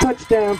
Touchdown.